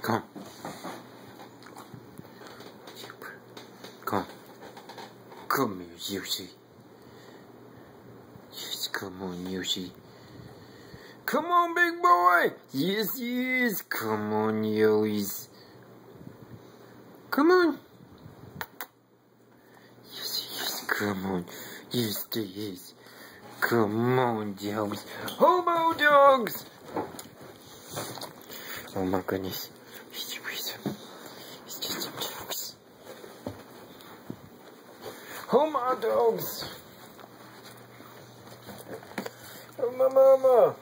Come. Come. Come here, Yoshi. Yes, come on, Yoshi. Come on, big boy! Yes, yes! Come on, Yoshi. Come on! Yes, yes, come on. Yes, yes. Come on, dogs. Homo dogs! Oh my goodness. He's with It's just some dogs. Homo dogs! Oh my mama!